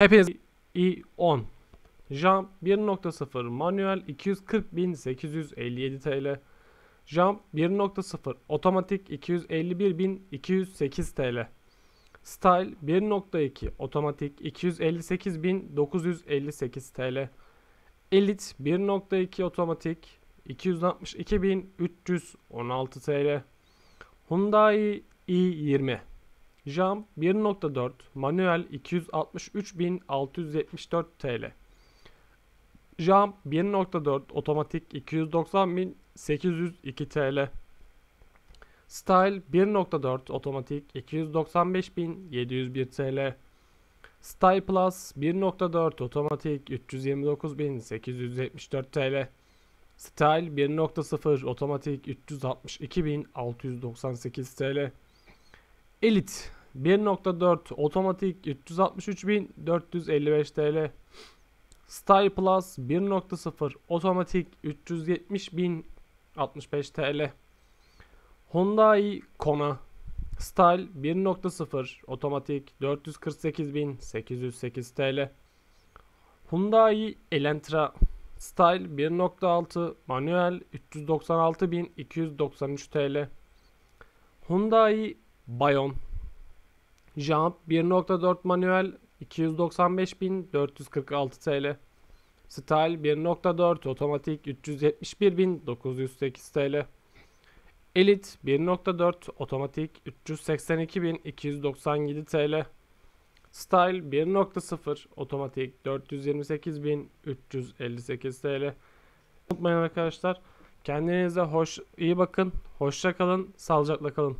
Hepiniz i10 Jump 1.0 manuel 240.857 TL Jump 1.0 otomatik 251.208 TL Style 1.2 otomatik 258.958 TL Elite 1.2 otomatik 262.316 TL Hyundai i20 Jump 1.4 manuel 263.674 TL. Jump 1.4 otomatik 290.802 TL. Style 1.4 otomatik 295.701 TL. Style Plus 1.4 otomatik 329.874 TL. Style 1.0 otomatik 362.698 TL. Elite 1.4 otomatik 363.455 TL. Style Plus 1.0 otomatik 370.065 TL. Hyundai Kona Style 1.0 otomatik 448.808 TL. Hyundai Elantra Style 1.6 manuel 396.293 TL. Hyundai Bayon Jump 1.4 manuel 295.446 TL Style 1.4 otomatik 371.908 TL Elite 1.4 otomatik 382.297 TL Style 1.0 otomatik 428.358 TL Unutmayın arkadaşlar kendinize hoş iyi bakın hoşça kalın sağlıcakla kalın